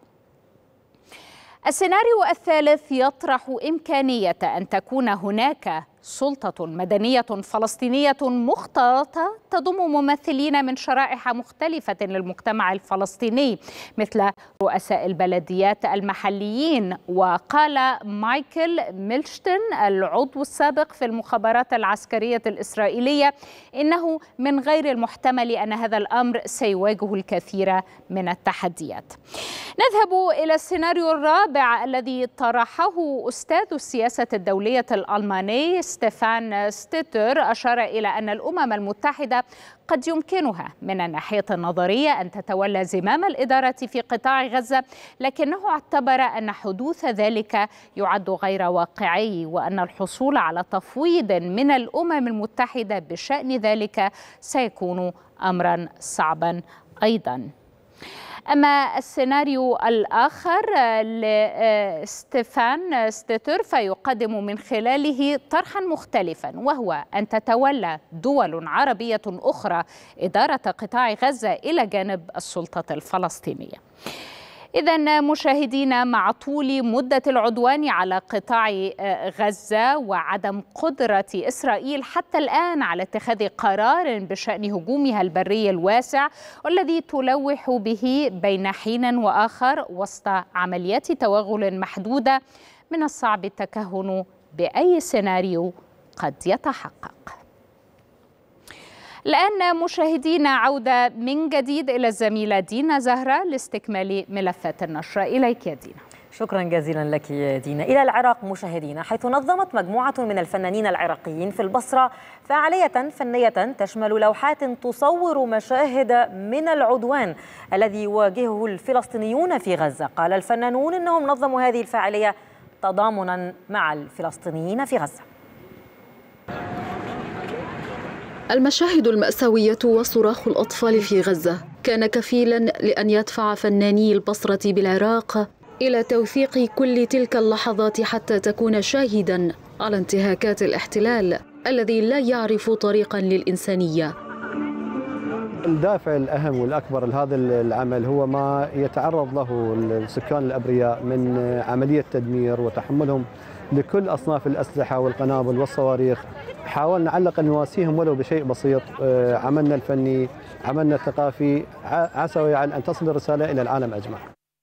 السيناريو الثالث يطرح إمكانية أن تكون هناك سلطة مدنية فلسطينية مختلطة تضم ممثلين من شرائح مختلفة للمجتمع الفلسطيني مثل رؤساء البلديات المحليين وقال مايكل ميلشتن العضو السابق في المخابرات العسكرية الإسرائيلية إنه من غير المحتمل أن هذا الأمر سيواجه الكثير من التحديات. نذهب إلى السيناريو الرابع الذي طرحه أستاذ السياسة الدولية الألماني ستيفان ستيتر أشار إلى أن الأمم المتحدة قد يمكنها من الناحية النظرية أن تتولى زمام الإدارة في قطاع غزة لكنه اعتبر أن حدوث ذلك يعد غير واقعي وأن الحصول على تفويض من الأمم المتحدة بشأن ذلك سيكون أمرا صعبا أيضا. أما السيناريو الآخر لستيفان ستيتر فيقدم من خلاله طرحا مختلفا وهو أن تتولى دول عربية أخرى إدارة قطاع غزة إلى جانب السلطة الفلسطينية. إذا مشاهدينا مع طول مدة العدوان على قطاع غزة وعدم قدرة إسرائيل حتى الآن على اتخاذ قرار بشأن هجومها البري الواسع والذي تلوح به بين حين وآخر وسط عمليات توغل محدودة من الصعب التكهن بأي سيناريو قد يتحقق. الآن مشاهدينا عودة من جديد إلى الزميلة دينا زهرة لاستكمال ملفات النشرة إليك يا دينا. شكرا جزيلا لك يا دينا. إلى العراق مشاهدينا حيث نظمت مجموعة من الفنانين العراقيين في البصرة فعالية فنية تشمل لوحات تصور مشاهد من العدوان الذي يواجهه الفلسطينيون في غزة. قال الفنانون أنهم نظموا هذه الفعالية تضامنا مع الفلسطينيين في غزة. المشاهد المأساوية وصراخ الأطفال في غزة. كان كفيلا لأن يدفع فناني البصرة بالعراق إلى توثيق كل تلك اللحظات حتى تكون شاهدا على انتهاكات الاحتلال الذي لا يعرف طريقا للإنسانية. الدافع الأهم والأكبر لهذا العمل هو ما يتعرض له السكان الأبرياء من عملية تدمير وتحملهم لكل أصناف الأسلحة والقنابل والصواريخ. حاولنا على الأقل نواسيهم ولو بشيء بسيط. عملنا الفني عملنا الثقافي عسى ويعل أن تصل الرسالة إلى العالم أجمع.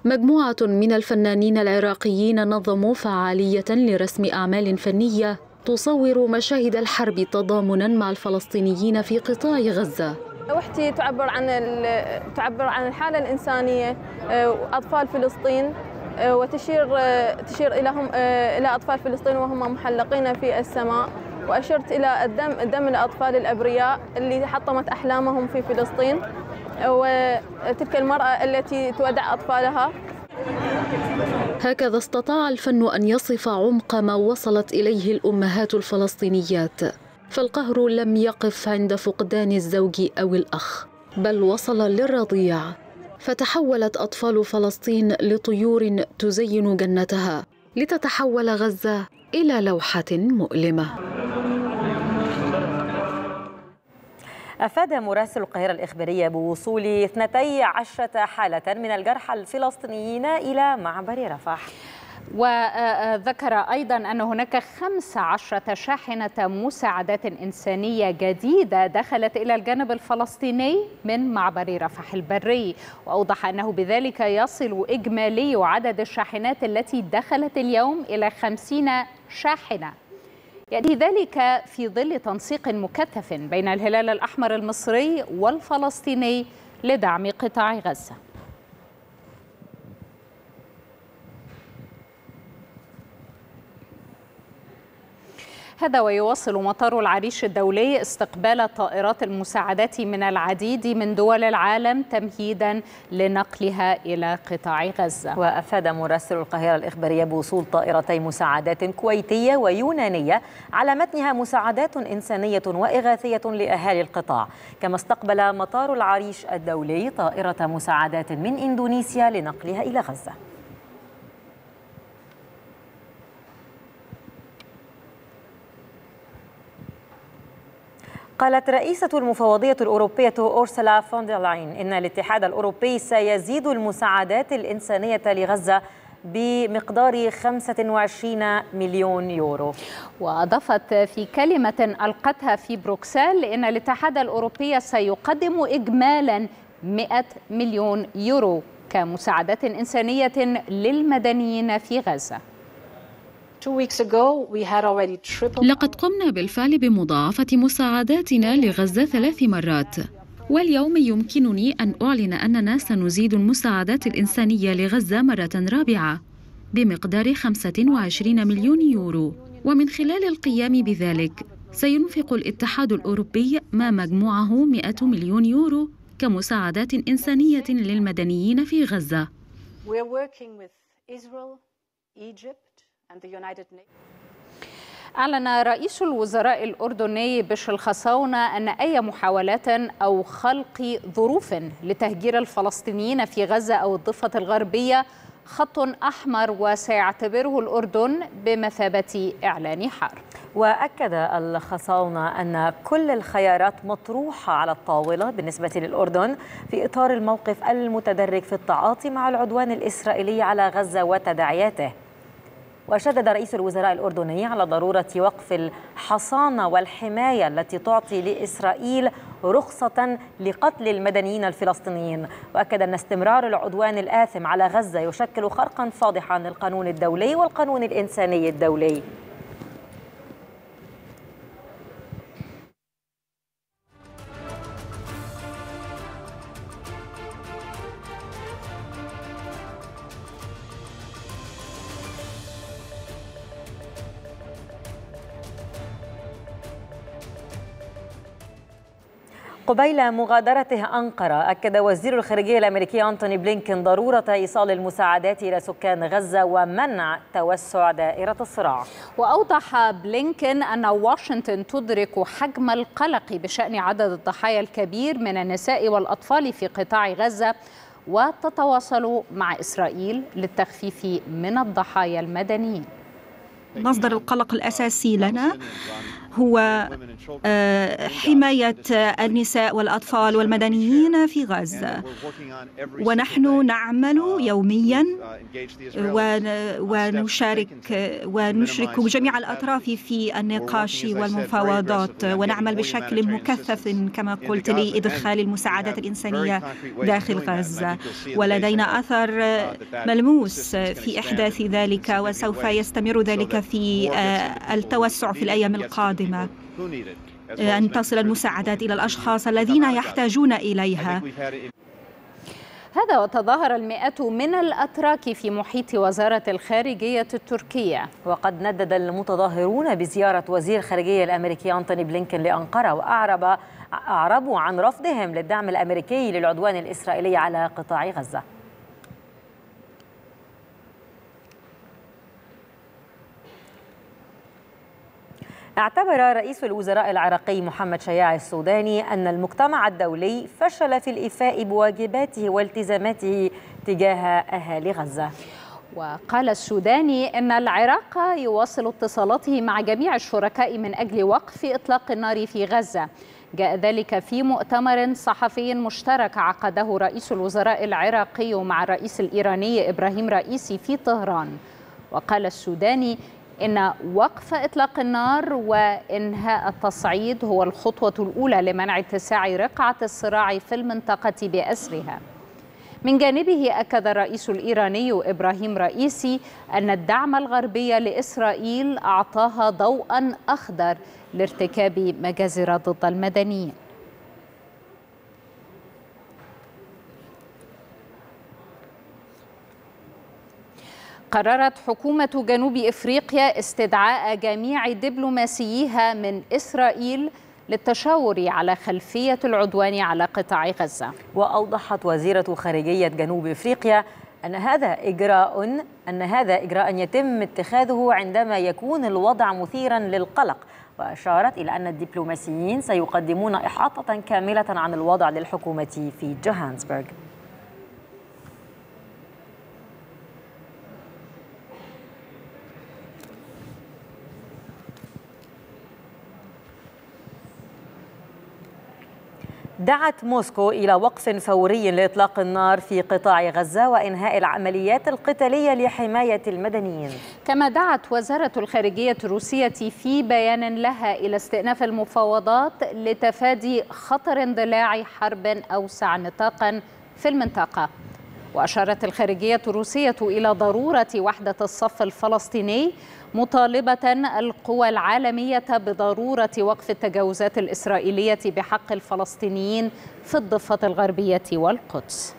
مجموعة من الفنانين العراقيين نظموا فعالية لرسم أعمال فنية تصور مشاهد الحرب تضامنا مع الفلسطينيين في قطاع غزة. لوحتي تعبر عن تعبر عن الحالة الإنسانية أطفال فلسطين. وتشير تشير إلى هم إلى أطفال فلسطين وهم محلقين في السماء. وأشرت إلى الدم دم الأطفال الأبرياء اللي حطمت أحلامهم في فلسطين وتلك المرأة التي تودع أطفالها. هكذا استطاع الفن أن يصف عمق ما وصلت إليه الأمهات الفلسطينيات. فالقهر لم يقف عند فقدان الزوج أو الأخ بل وصل للرضيع. فتحولت أطفال فلسطين لطيور تزين جنتها لتتحول غزة إلى لوحة مؤلمة. أفاد مراسل القاهرة الإخبارية بوصول 12 حالة من الجرحى الفلسطينيين إلى معبر رفح. وذكر أيضا أن هناك 15 شاحنة مساعدات إنسانية جديدة دخلت إلى الجانب الفلسطيني من معبر رفح البري. وأوضح أنه بذلك يصل إجمالي عدد الشاحنات التي دخلت اليوم إلى 50 شاحنة. يأتي ذلك في ظل تنسيق مكثف بين الهلال الأحمر المصري والفلسطيني لدعم قطاع غزة. هذا ويواصل مطار العريش الدولي استقبال طائرات المساعدات من العديد من دول العالم تمهيدا لنقلها إلى قطاع غزة. وأفاد مراسل القاهرة الإخبارية بوصول طائرتي مساعدات كويتية ويونانية على متنها مساعدات إنسانية وإغاثية لأهالي القطاع. كما استقبل مطار العريش الدولي طائرة مساعدات من إندونيسيا لنقلها إلى غزة. قالت رئيسة المفوضية الأوروبية أورسلا فوندرلاين إن الاتحاد الأوروبي سيزيد المساعدات الإنسانية لغزة بمقدار 25 مليون يورو. وأضافت في كلمة ألقتها في بروكسل إن الاتحاد الأوروبي سيقدم إجمالا 100 مليون يورو كمساعدات إنسانية للمدنيين في غزة. لقد قمنا بالفعل بمضاعفة مساعداتنا لغزة ثلاث مرات واليوم يمكنني أن أعلن أننا سنزيد المساعدات الإنسانية لغزة مرة رابعة بمقدار 25 مليون يورو ومن خلال القيام بذلك سينفق الاتحاد الأوروبي ما مجموعه 100 مليون يورو كمساعدات إنسانية للمدنيين في غزة. أعلن رئيس الوزراء الأردني بشر الخصاونة أن أي محاولات أو خلق ظروف لتهجير الفلسطينيين في غزة أو الضفة الغربية خط أحمر وسيعتبره الأردن بمثابة إعلان حرب وأكد الخصاونة أن كل الخيارات مطروحة على الطاولة بالنسبة للأردن في إطار الموقف المتدرج في التعاطي مع العدوان الإسرائيلي على غزة وتداعياته. وشدد رئيس الوزراء الأردني على ضرورة وقف الحصانة والحماية التي تعطي لإسرائيل رخصة لقتل المدنيين الفلسطينيين. وأكد أن استمرار العدوان الآثم على غزة يشكل خرقا فاضحا للقانون الدولي والقانون الإنساني الدولي. قبيل مغادرته أنقرة. أكد وزير الخارجية الأمريكي أنتوني بلينكين ضرورة إيصال المساعدات إلى سكان غزة ومنع توسع دائرة الصراع. وأوضح بلينكين أن واشنطن تدرك حجم القلق بشأن عدد الضحايا الكبير من النساء والأطفال في قطاع غزة وتتواصل مع إسرائيل للتخفيف من الضحايا المدنيين. مصدر القلق الأساسي لنا هو حماية النساء والأطفال والمدنيين في غزة. ونحن نعمل يوميا ونشارك ونشرك جميع الأطراف في النقاش والمفاوضات ونعمل بشكل مكثف كما قلت لإدخال المساعدات الإنسانية داخل غزة. ولدينا أثر ملموس في إحداث ذلك وسوف يستمر ذلك في التوسع في الأيام القادمة. القادمة أن تصل المساعدات إلى الأشخاص الذين يحتاجون إليها. هذا وتظاهر المئات من الأتراك في محيط وزارة الخارجية التركية. وقد ندد المتظاهرون بزيارة وزير الخارجية الأمريكي أنتوني بلينكين لأنقرة وأعرب أعربوا عن رفضهم للدعم الأمريكي للعدوان الإسرائيلي على قطاع غزة. اعتبر رئيس الوزراء العراقي محمد شياع السوداني أن المجتمع الدولي فشل في الإيفاء بواجباته والتزاماته تجاه أهالي غزة. وقال السوداني إن العراق يواصل اتصالاته مع جميع الشركاء من أجل وقف إطلاق النار في غزة. جاء ذلك في مؤتمر صحفي مشترك عقده رئيس الوزراء العراقي مع الرئيس الإيراني إبراهيم رئيسي في طهران. وقال السوداني إن وقف إطلاق النار وإنهاء التصعيد هو الخطوة الأولى لمنع اتساع رقعة الصراع في المنطقة بأسرها. من جانبه أكد الرئيس الإيراني إبراهيم رئيسي أن الدعم الغربي لإسرائيل أعطاها ضوءا أخضر لارتكاب مجازر ضد المدنيين. قررت حكومة جنوب إفريقيا استدعاء جميع دبلوماسييها من إسرائيل للتشاور على خلفية العدوان على قطاع غزة. وأوضحت وزيرة خارجية جنوب إفريقيا أن هذا إجراء أن هذا إجراء يتم اتخاذه عندما يكون الوضع مثيرا للقلق وأشارت إلى أن الدبلوماسيين سيقدمون إحاطة كاملة عن الوضع للحكومة في جوهانسبرغ دعت موسكو إلى وقف فوري لإطلاق النار في قطاع غزة وإنهاء العمليات القتالية لحماية المدنيين. كما دعت وزارة الخارجية الروسية في بيان لها إلى استئناف المفاوضات لتفادي خطر اندلاع حرب أوسع نطاقا في المنطقة. وأشارت الخارجية الروسية إلى ضرورة وحدة الصف الفلسطيني مطالبة القوى العالمية بضرورة وقف التجاوزات الإسرائيلية بحق الفلسطينيين في الضفة الغربية والقدس.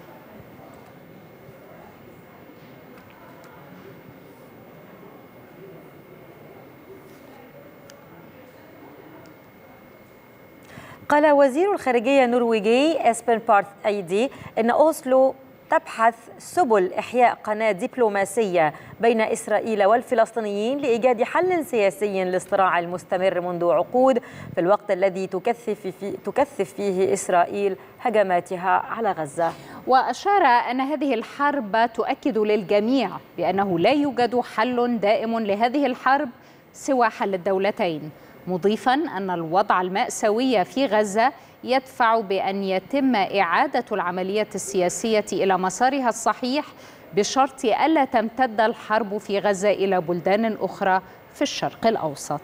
قال وزير الخارجية النرويجي إسبن بارث أيدي أن أوسلو تبحث سبل إحياء قناة دبلوماسية بين إسرائيل والفلسطينيين لإيجاد حل سياسي للصراع المستمر منذ عقود في الوقت الذي تكثف, في تكثف فيه إسرائيل هجماتها على غزة. وأشار أن هذه الحرب تؤكد للجميع بأنه لا يوجد حل دائم لهذه الحرب سوى حل الدولتين مضيفا أن الوضع المأساوي في غزة يدفع بأن يتم إعادة العملية السياسية إلى مسارها الصحيح بشرط ألا تمتد الحرب في غزة إلى بلدان أخرى في الشرق الأوسط.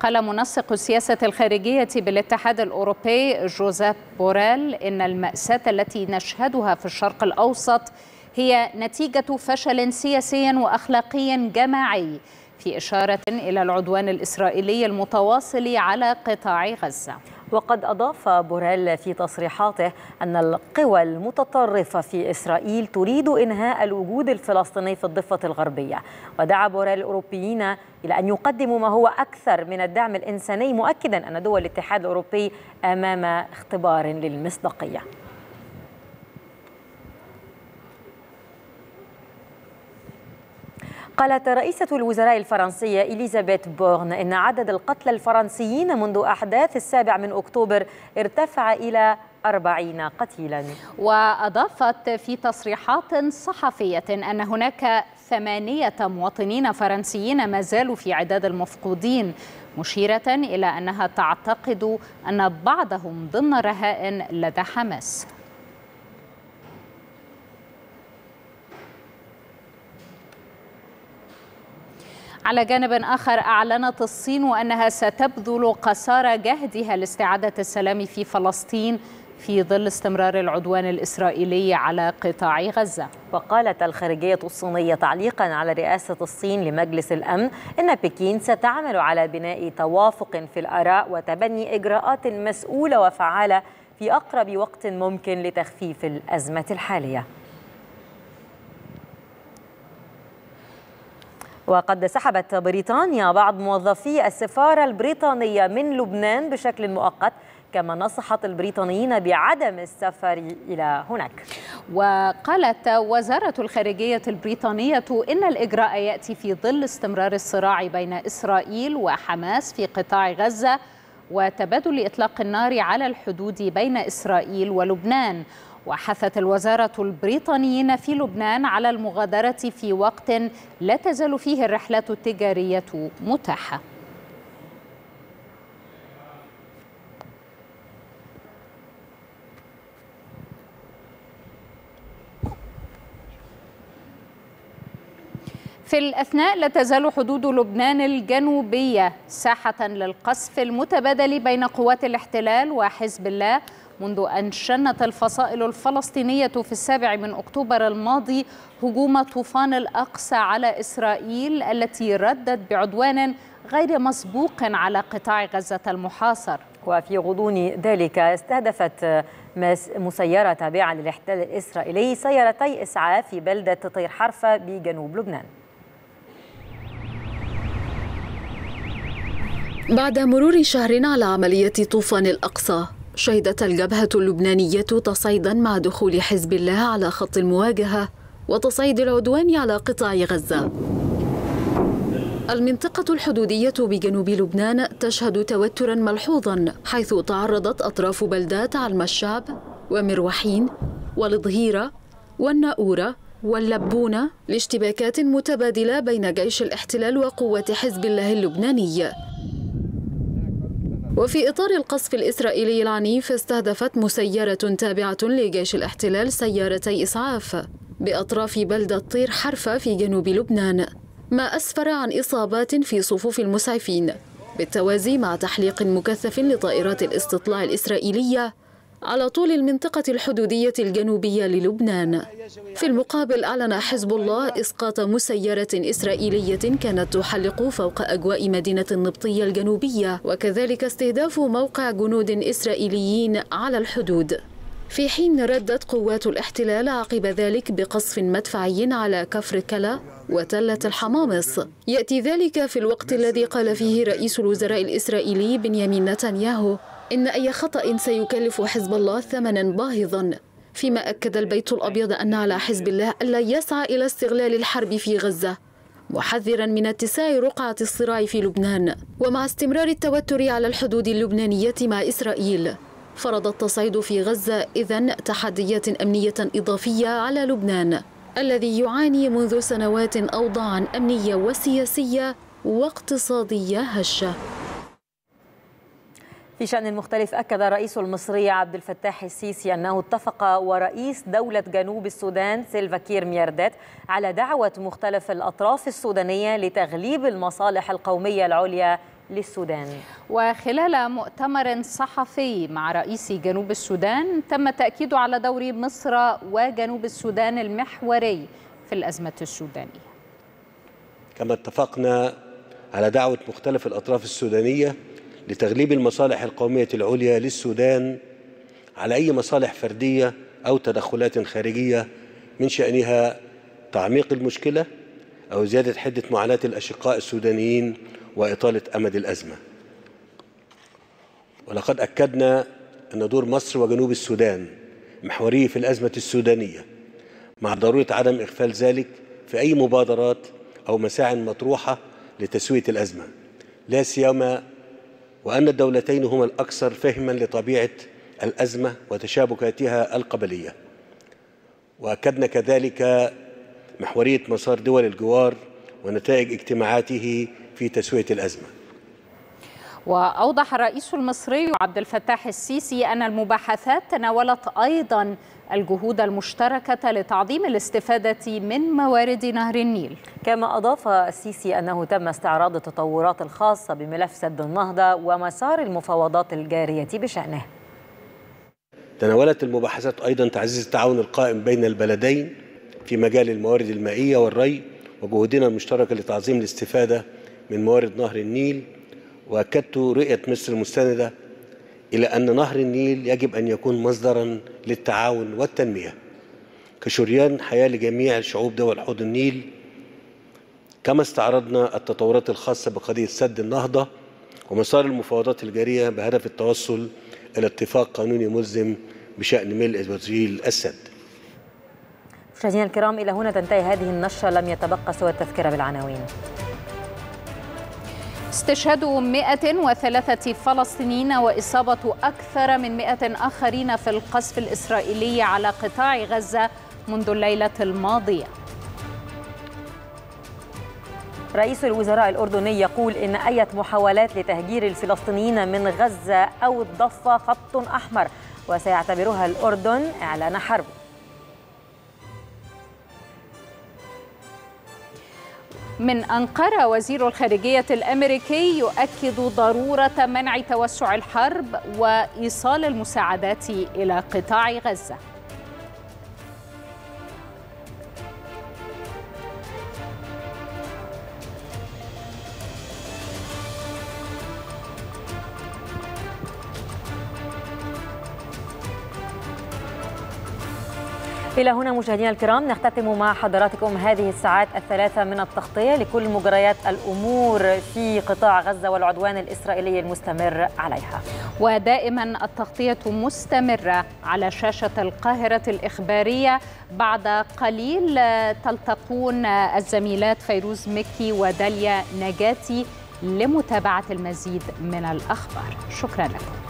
قال منسق السياسة الخارجية بالاتحاد الأوروبي جوزيف بوريل إن المأساة التي نشهدها في الشرق الأوسط هي نتيجة فشل سياسي وأخلاقي جماعي في إشارة إلى العدوان الإسرائيلي المتواصل على قطاع غزة. وقد أضاف بوريل في تصريحاته أن القوى المتطرفة في إسرائيل تريد إنهاء الوجود الفلسطيني في الضفة الغربية. ودعا بوريل الأوروبيين إلى أن يقدموا ما هو أكثر من الدعم الإنساني مؤكدا أن دول الاتحاد الأوروبي أمام اختبار للمصداقية. قالت رئيسة الوزراء الفرنسية إليزابيث بورن إن عدد القتلى الفرنسيين منذ أحداث السابع من أكتوبر ارتفع إلى أربعين قتيلا. وأضافت في تصريحات صحفية أن هناك ثمانية مواطنين فرنسيين ما زالوا في عداد المفقودين مشيرة إلى أنها تعتقد أن بعضهم ضمن رهائن لدى حماس. على جانب آخر أعلنت الصين أنها ستبذل قصارى جهدها لاستعادة السلام في فلسطين في ظل استمرار العدوان الإسرائيلي على قطاع غزة. وقالت الخارجية الصينية تعليقا على رئاسة الصين لمجلس الأمن أن بكين ستعمل على بناء توافق في الآراء وتبني إجراءات مسؤولة وفعالة في أقرب وقت ممكن لتخفيف الأزمة الحالية. وقد سحبت بريطانيا بعض موظفي السفارة البريطانية من لبنان بشكل مؤقت كما نصحت البريطانيين بعدم السفر إلى هناك. وقالت وزارة الخارجية البريطانية إن الإجراء يأتي في ظل استمرار الصراع بين إسرائيل وحماس في قطاع غزة وتبادل إطلاق النار على الحدود بين إسرائيل ولبنان. وحثت الوزارة البريطانيين في لبنان على المغادرة في وقت لا تزال فيه الرحلات التجارية متاحة. في الأثناء لا تزال حدود لبنان الجنوبية ساحة للقصف المتبادل بين قوات الاحتلال وحزب الله منذ أن شنت الفصائل الفلسطينية في السابع من أكتوبر الماضي هجوم طوفان الأقصى على إسرائيل التي ردت بعدوان غير مسبوق على قطاع غزة المحاصر. وفي غضون ذلك استهدفت مسيرة تابعة للاحتلال الإسرائيلي سيارتي إسعاف في بلدة طير حرفة بجنوب لبنان. بعد مرور شهر على عملية طوفان الأقصى شهدت الجبهة اللبنانية تصعيدا مع دخول حزب الله على خط المواجهة وتصعيد العدوان على قطاع غزة. المنطقة الحدودية بجنوب لبنان تشهد توترا ملحوظا حيث تعرضت أطراف بلدات علم الشعب ومروحين والظهيرة والناؤورة واللبونة لاشتباكات متبادلة بين جيش الاحتلال وقوة حزب الله اللبناني. وفي إطار القصف الإسرائيلي العنيف استهدفت مسيرة تابعة لجيش الاحتلال سيارتي إسعاف بأطراف بلدة طير حرفة في جنوب لبنان ما أسفر عن إصابات في صفوف المسعفين بالتوازي مع تحليق مكثف لطائرات الاستطلاع الإسرائيلية على طول المنطقة الحدودية الجنوبية للبنان. في المقابل أعلن حزب الله إسقاط مسيرة إسرائيلية كانت تحلق فوق أجواء مدينة النبطية الجنوبية وكذلك استهداف موقع جنود إسرائيليين على الحدود. في حين ردت قوات الاحتلال عقب ذلك بقصف مدفعي على كفر كلا وتلة الحمامص. يأتي ذلك في الوقت الذي قال فيه رئيس الوزراء الإسرائيلي بنيامين نتنياهو إن أي خطأ سيكلف حزب الله ثمنا باهظا. فيما أكد البيت الأبيض أن على حزب الله ألا يسعى إلى استغلال الحرب في غزة محذرا من اتساع رقعة الصراع في لبنان. ومع استمرار التوتر على الحدود اللبنانية مع إسرائيل فرض التصعيد في غزة إذن تحديات أمنية إضافية على لبنان الذي يعاني منذ سنوات أوضاعا أمنية وسياسية واقتصادية هشة. في شأن مختلف أكد الرئيس المصري عبد الفتاح السيسي أنه اتفق ورئيس دولة جنوب السودان سيلفا كير ميارديت على دعوة مختلف الأطراف السودانية لتغليب المصالح القومية العليا للسودان. وخلال مؤتمر صحفي مع رئيس جنوب السودان تم التأكيد على دور مصر وجنوب السودان المحوري في الأزمة السودانية. كما اتفقنا على دعوة مختلف الأطراف السودانية لتغليب المصالح القومية العليا للسودان على أي مصالح فردية أو تدخلات خارجية من شأنها تعميق المشكلة أو زيادة حدة معاناة الأشقاء السودانيين وإطالة أمد الأزمة. ولقد أكدنا أن دور مصر وجنوب السودان محوري في الأزمة السودانية مع ضرورة عدم إغفال ذلك في أي مبادرات أو مساع مطروحة لتسوية الأزمة. لا سيما وأن الدولتين هما الأكثر فهما لطبيعة الأزمة وتشابكاتها القبلية. وأكدنا كذلك محورية مسار دول الجوار ونتائج اجتماعاته في تسوية الأزمة. وأوضح الرئيس المصري عبد الفتاح السيسي أن المباحثات تناولت أيضا الجهود المشتركة لتعظيم الاستفادة من موارد نهر النيل. كما أضاف السيسي أنه تم استعراض التطورات الخاصة بملف سد النهضة ومسار المفاوضات الجارية بشأنه. تناولت المباحثات أيضا تعزيز التعاون القائم بين البلدين في مجال الموارد المائية والري وجهودنا المشتركة لتعظيم الاستفادة من موارد نهر النيل. وأكدت رؤية مصر المستندة إلى أن نهر النيل يجب أن يكون مصدرا للتعاون والتنمية. كشريان حياة لجميع شعوب دول حوض النيل كما استعرضنا التطورات الخاصة بقضية سد النهضة ومسار المفاوضات الجارية بهدف التوصل إلى اتفاق قانوني ملزم بشأن ملء وتشغيل السد. مشاهدينا الكرام إلى هنا تنتهي هذه النشرة. لم يتبقى سوى التذكرة بالعناوين. استشهاد 103 فلسطينيين وإصابة أكثر من 100 آخرين في القصف الإسرائيلي على قطاع غزة منذ الليلة الماضية. رئيس الوزراء الأردني يقول إن أي محاولات لتهجير الفلسطينيين من غزة أو الضفة خط أحمر وسيعتبرها الأردن إعلان حرب. من أنقرة وزير الخارجية الأمريكي يؤكد ضرورة منع توسع الحرب وإيصال المساعدات إلى قطاع غزة. إلى هنا مشاهدينا الكرام نختتم مع حضراتكم هذه الساعات الثلاثة من التغطية لكل مجريات الأمور في قطاع غزة والعدوان الإسرائيلي المستمر عليها. ودائما التغطية مستمرة على شاشة القاهرة الإخبارية. بعد قليل تلتقون الزميلات فيروز مكي وداليا نجاتي لمتابعة المزيد من الأخبار. شكرا لكم.